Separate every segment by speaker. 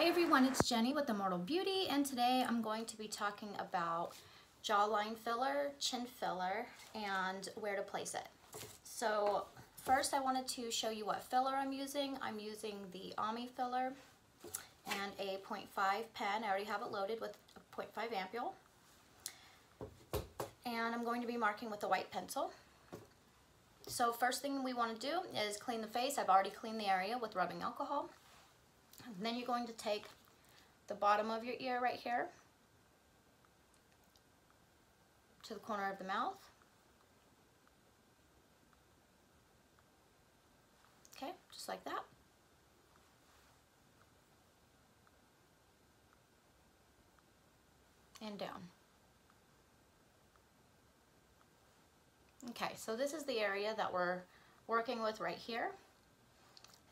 Speaker 1: Hi everyone, it's Jenny with Immortal Beauty and today I'm going to be talking about jawline filler, chin filler, and where to place it. So first I wanted to show you what filler I'm using. I'm using the Ammi filler and a 0.5 pen. I already have it loaded with a 0.5 ampule. And I'm going to be marking with a white pencil. So first thing we want to do is clean the face. I've already cleaned the area with rubbing alcohol. Then you're going to take the bottom of your ear right here to the corner of the mouth. Okay, just like that. And down. Okay, so this is the area that we're working with right here.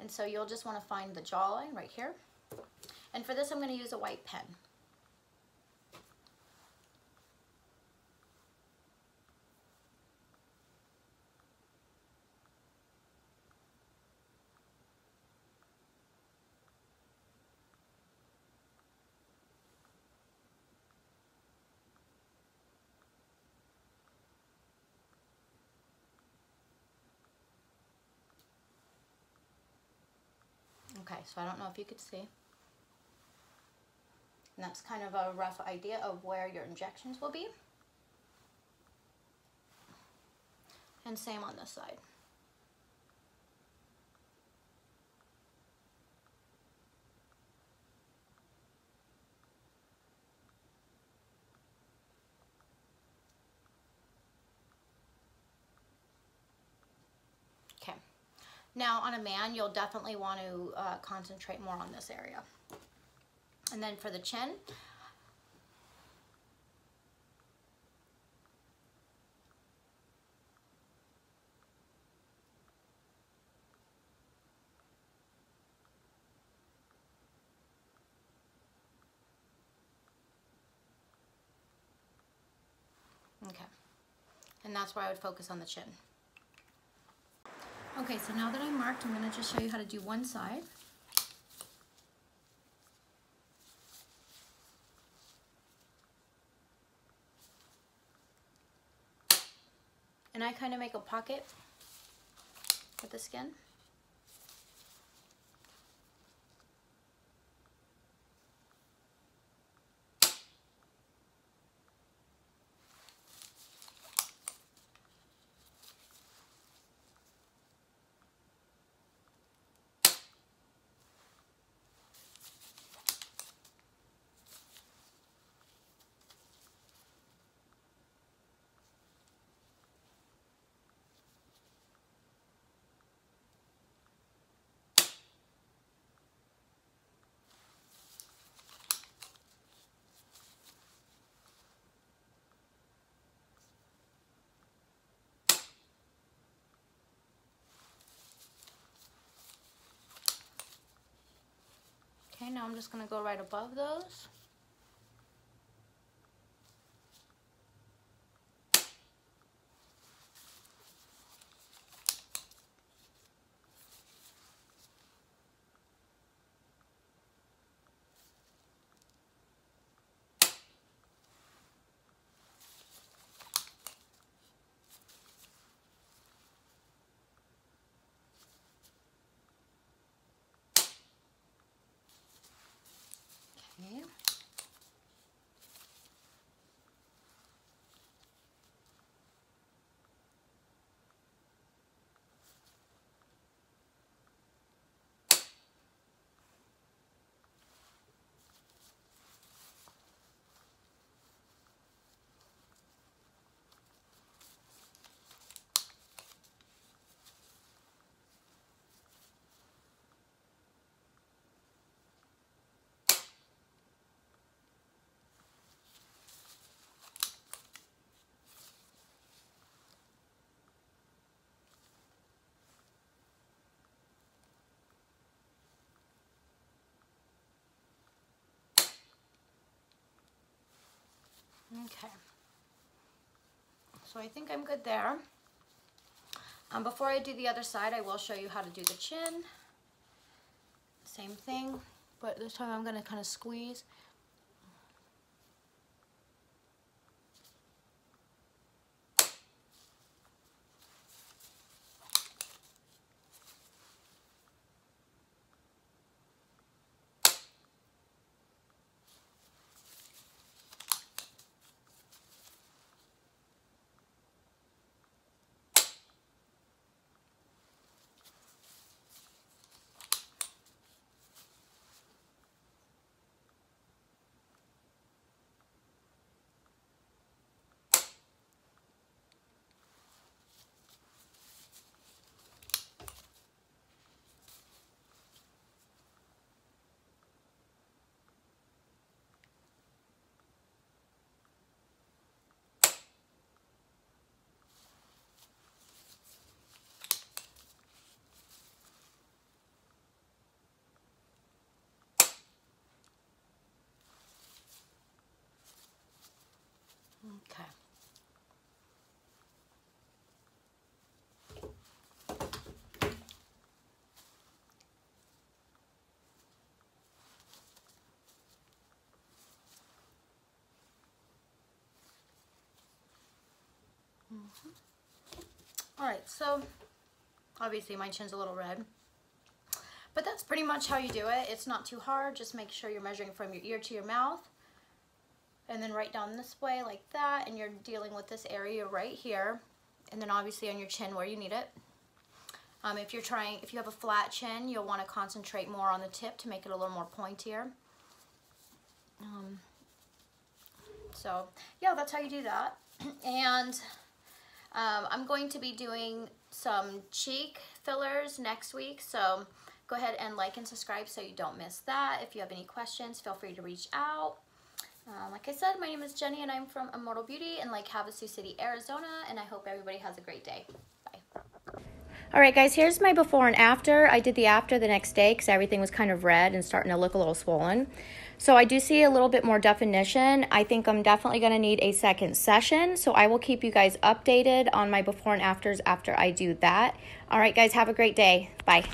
Speaker 1: And so you'll just want to find the jawline right here. And for this, I'm going to use a white pen. Okay, so I don't know if you could see. And that's kind of a rough idea of where your injections will be. And same on this side. Now on a man, you'll definitely want to uh, concentrate more on this area. And then for the chin, Okay. And that's where I would focus on the chin. Okay, so now that I'm marked, I'm going to just show you how to do one side. And I kind of make a pocket with the skin. Okay, now I'm just going to go right above those. Okay. So I think I'm good there. Um, before I do the other side, I will show you how to do the chin. Same thing. But this time I'm going to kind of squeeze. Okay. Mm -hmm. All right, so obviously my chin's a little red. But that's pretty much how you do it. It's not too hard. Just make sure you're measuring from your ear to your mouth and then right down this way like that and you're dealing with this area right here and then obviously on your chin where you need it. Um, if you're trying, if you have a flat chin, you'll want to concentrate more on the tip to make it a little more pointier. Um, so yeah, that's how you do that. and um, I'm going to be doing some cheek fillers next week. So go ahead and like and subscribe so you don't miss that. If you have any questions, feel free to reach out. Um, like I said, my name is Jenny and I'm from Immortal Beauty in Lake Havasu City, Arizona, and I hope everybody has a great day. Bye. All right, guys, here's my before and after. I did the after the next day because everything was kind of red and starting to look a little swollen. So I do see a little bit more definition. I think I'm definitely going to need a second session. So I will keep you guys updated on my before and afters after I do that. All right, guys, have a great day. Bye.